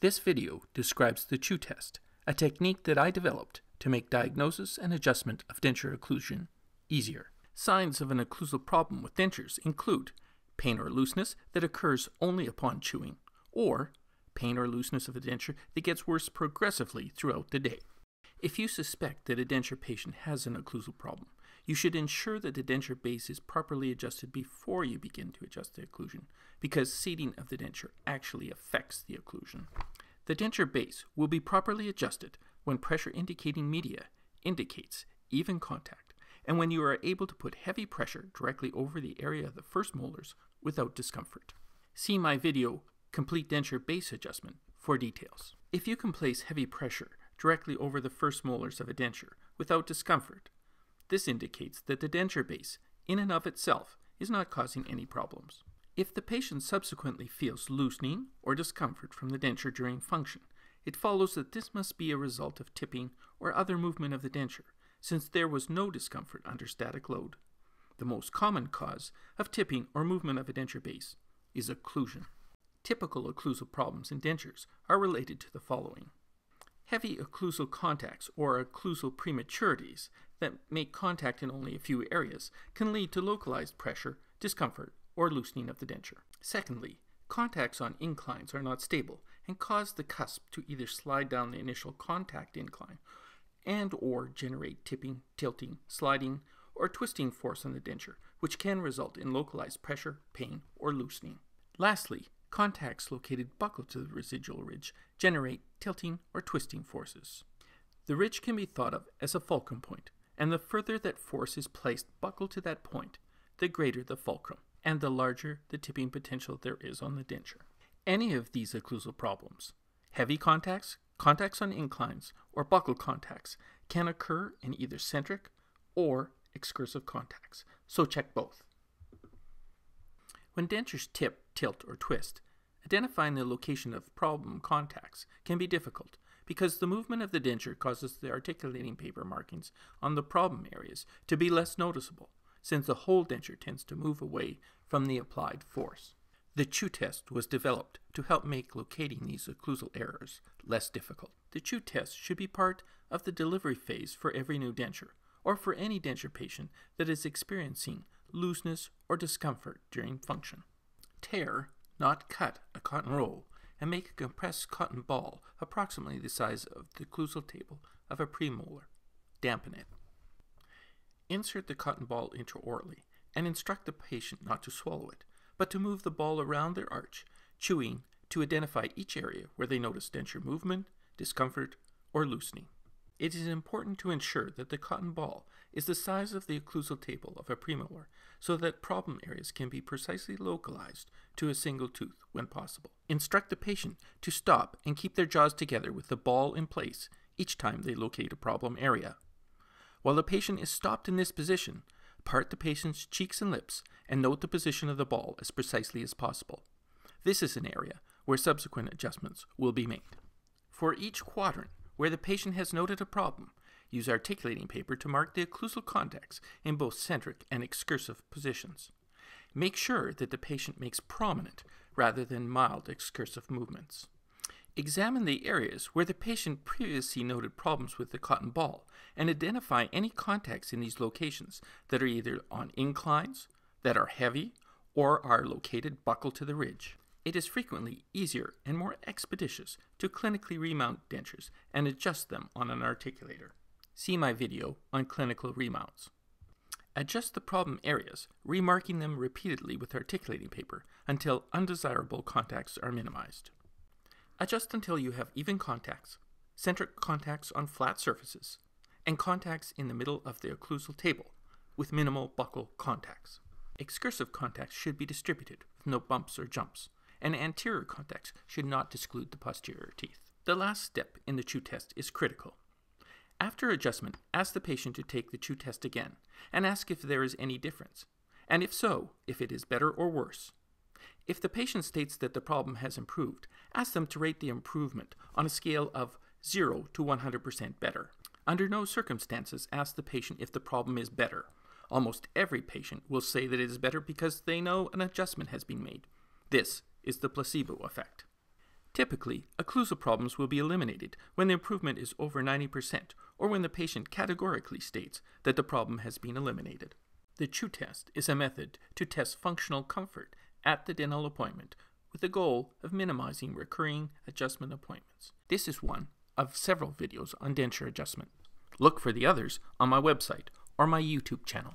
This video describes the chew test, a technique that I developed to make diagnosis and adjustment of denture occlusion easier. Signs of an occlusal problem with dentures include pain or looseness that occurs only upon chewing, or pain or looseness of a denture that gets worse progressively throughout the day. If you suspect that a denture patient has an occlusal problem, you should ensure that the denture base is properly adjusted before you begin to adjust the occlusion, because seating of the denture actually affects the occlusion. The denture base will be properly adjusted when pressure indicating media indicates even contact, and when you are able to put heavy pressure directly over the area of the first molars without discomfort. See my video, Complete Denture Base Adjustment, for details. If you can place heavy pressure directly over the first molars of a denture without discomfort, this indicates that the denture base, in and of itself, is not causing any problems. If the patient subsequently feels loosening or discomfort from the denture during function, it follows that this must be a result of tipping or other movement of the denture, since there was no discomfort under static load. The most common cause of tipping or movement of a denture base is occlusion. Typical occlusal problems in dentures are related to the following. Heavy occlusal contacts or occlusal prematurities that make contact in only a few areas can lead to localized pressure, discomfort, or loosening of the denture. Secondly, contacts on inclines are not stable and cause the cusp to either slide down the initial contact incline and or generate tipping, tilting, sliding, or twisting force on the denture, which can result in localized pressure, pain, or loosening. Lastly, contacts located buccal to the residual ridge generate tilting or twisting forces. The ridge can be thought of as a fulcrum point, and the further that force is placed buccal to that point, the greater the fulcrum, and the larger the tipping potential there is on the denture. Any of these occlusal problems, heavy contacts, contacts on inclines, or buccal contacts, can occur in either centric or excursive contacts, so check both. When dentures tip, tilt, or twist, identifying the location of problem contacts can be difficult because the movement of the denture causes the articulating paper markings on the problem areas to be less noticeable, since the whole denture tends to move away from the applied force. The chew test was developed to help make locating these occlusal errors less difficult. The chew test should be part of the delivery phase for every new denture, or for any denture patient that is experiencing looseness or discomfort during function. Tear, not cut, a cotton roll and make a compressed cotton ball approximately the size of the occlusal table of a premolar. Dampen it. Insert the cotton ball intraorally and instruct the patient not to swallow it, but to move the ball around their arch, chewing to identify each area where they notice denture movement, discomfort, or loosening. It is important to ensure that the cotton ball is the size of the occlusal table of a premolar so that problem areas can be precisely localized to a single tooth when possible. Instruct the patient to stop and keep their jaws together with the ball in place each time they locate a problem area. While the patient is stopped in this position, part the patient's cheeks and lips and note the position of the ball as precisely as possible. This is an area where subsequent adjustments will be made. For each quadrant, where the patient has noted a problem, use articulating paper to mark the occlusal contacts in both centric and excursive positions. Make sure that the patient makes prominent rather than mild excursive movements. Examine the areas where the patient previously noted problems with the cotton ball and identify any contacts in these locations that are either on inclines, that are heavy, or are located buccal to the ridge it is frequently easier and more expeditious to clinically remount dentures and adjust them on an articulator. See my video on clinical remounts. Adjust the problem areas, remarking them repeatedly with articulating paper until undesirable contacts are minimized. Adjust until you have even contacts, centric contacts on flat surfaces, and contacts in the middle of the occlusal table with minimal buccal contacts. Excursive contacts should be distributed with no bumps or jumps and anterior contacts should not exclude the posterior teeth. The last step in the chew test is critical. After adjustment, ask the patient to take the chew test again and ask if there is any difference, and if so, if it is better or worse. If the patient states that the problem has improved, ask them to rate the improvement on a scale of 0 to 100% better. Under no circumstances ask the patient if the problem is better. Almost every patient will say that it is better because they know an adjustment has been made. This is the placebo effect. Typically, occlusal problems will be eliminated when the improvement is over 90% or when the patient categorically states that the problem has been eliminated. The CHEW test is a method to test functional comfort at the dental appointment with the goal of minimizing recurring adjustment appointments. This is one of several videos on denture adjustment. Look for the others on my website or my YouTube channel.